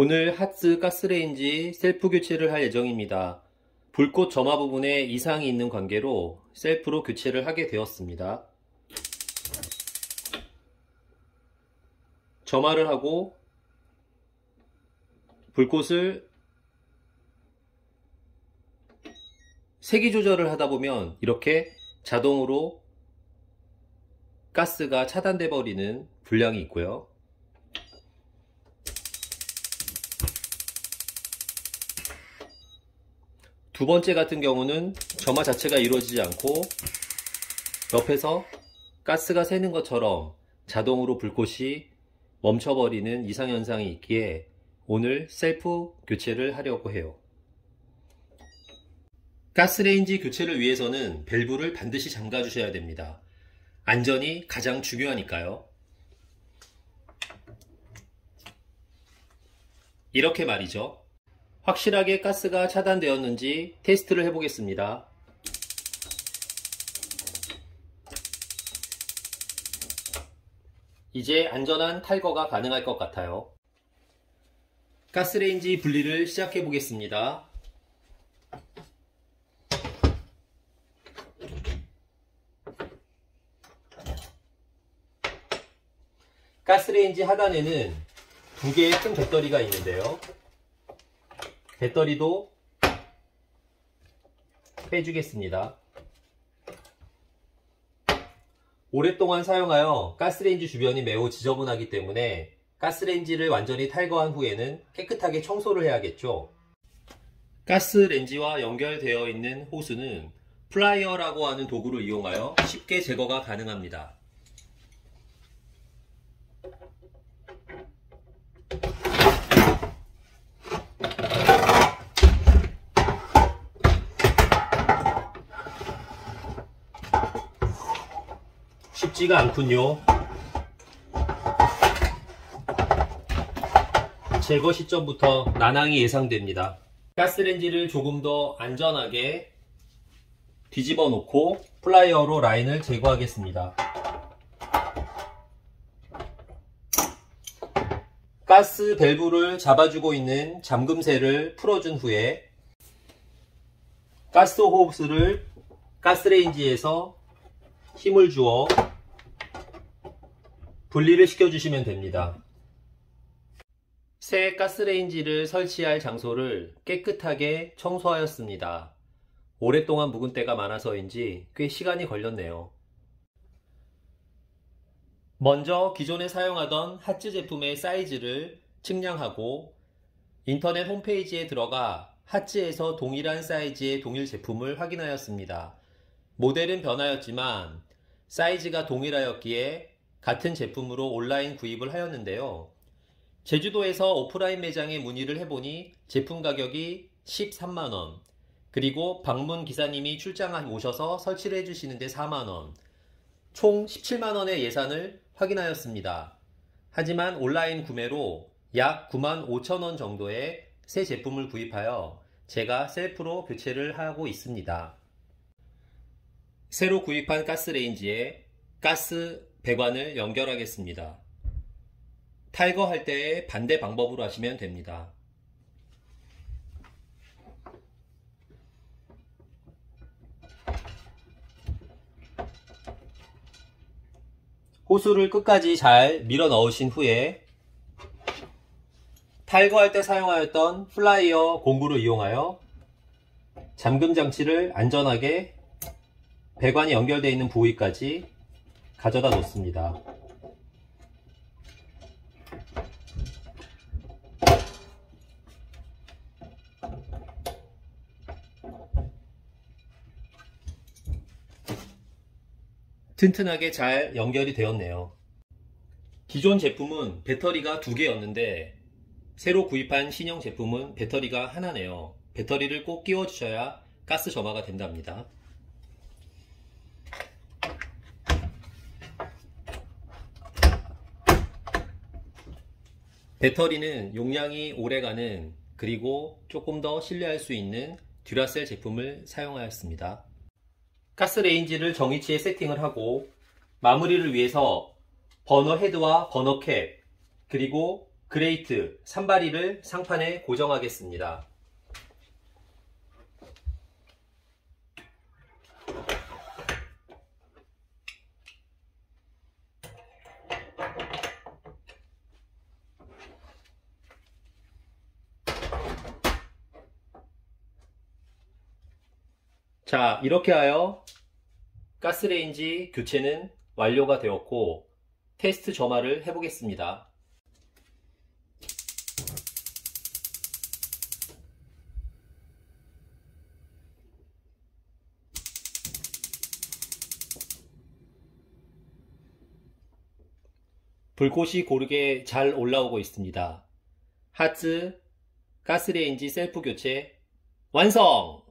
오늘 핫스 가스레인지 셀프 교체를 할 예정입니다. 불꽃 점화 부분에 이상이 있는 관계로 셀프로 교체를 하게 되었습니다. 점화를 하고 불꽃을 세기 조절을 하다 보면 이렇게 자동으로 가스가 차단돼 버리는 불량이 있고요. 두 번째 같은 경우는 점화 자체가 이루어지지 않고 옆에서 가스가 새는 것처럼 자동으로 불꽃이 멈춰버리는 이상현상이 있기에 오늘 셀프 교체를 하려고 해요. 가스레인지 교체를 위해서는 밸브를 반드시 잠가 주셔야 됩니다. 안전이 가장 중요하니까요. 이렇게 말이죠. 확실하게 가스가 차단되었는지 테스트를 해보겠습니다. 이제 안전한 탈거가 가능할 것 같아요. 가스레인지 분리를 시작해 보겠습니다. 가스레인지 하단에는 두 개의 큰 배터리가 있는데요. 배터리도 빼주겠습니다. 오랫동안 사용하여 가스레인지 주변이 매우 지저분하기 때문에 가스레인지를 완전히 탈거한 후에는 깨끗하게 청소를 해야겠죠. 가스레인지와 연결되어 있는 호스는 플라이어라고 하는 도구를 이용하여 쉽게 제거가 가능합니다. 쉽지가 않군요. 제거 시점부터 난항이 예상됩니다. 가스렌지를 조금 더 안전하게 뒤집어 놓고 플라이어로 라인을 제거하겠습니다. 가스 밸브를 잡아주고 있는 잠금쇠를 풀어준 후에 가스 호스를 가스레인지에서 힘을 주어 분리를 시켜주시면 됩니다. 새 가스레인지를 설치할 장소를 깨끗하게 청소하였습니다. 오랫동안 묵은 때가 많아서인지 꽤 시간이 걸렸네요. 먼저 기존에 사용하던 하츠 제품의 사이즈를 측량하고 인터넷 홈페이지에 들어가 하츠에서 동일한 사이즈의 동일 제품을 확인하였습니다. 모델은 변하였지만 사이즈가 동일하였기에 같은 제품으로 온라인 구입을 하였는데요. 제주도에서 오프라인 매장에 문의를 해보니 제품 가격이 13만원, 그리고 방문 기사님이 출장 오셔서 설치를 해주시는데 4만원, 총 17만원의 예산을 확인하였습니다. 하지만 온라인 구매로 약 9만 5천원 정도의 새 제품을 구입하여 제가 셀프로 교체를 하고 있습니다. 새로 구입한 가스레인지에 가스 배관을 연결하겠습니다. 탈거할 때의 반대 방법으로 하시면 됩니다. 호스를 끝까지 잘 밀어 넣으신 후에 탈거할 때 사용하였던 플라이어 공구를 이용하여 잠금 장치를 안전하게 배관이 연결되어 있는 부위까지 가져다 놓습니다. 튼튼하게 잘 연결이 되었네요. 기존 제품은 배터리가 두 개였는데 새로 구입한 신형 제품은 배터리가 하나네요. 배터리를 꼭 끼워 주셔야 가스 점화가 된답니다. 배터리는 용량이 오래가는 그리고 조금 더 신뢰할 수 있는 듀라셀 제품을 사용하였습니다. 가스레인지를 정위치에 세팅을 하고 마무리를 위해서 버너 헤드와 버너 캡 그리고 grate 삼발이를 상판에 고정하겠습니다. 자, 이렇게 하여 가스레인지 교체는 완료가 되었고 테스트 점화를 해보겠습니다. 불꽃이 고르게 잘 올라오고 있습니다. 하츠 가스레인지 셀프 교체 완성!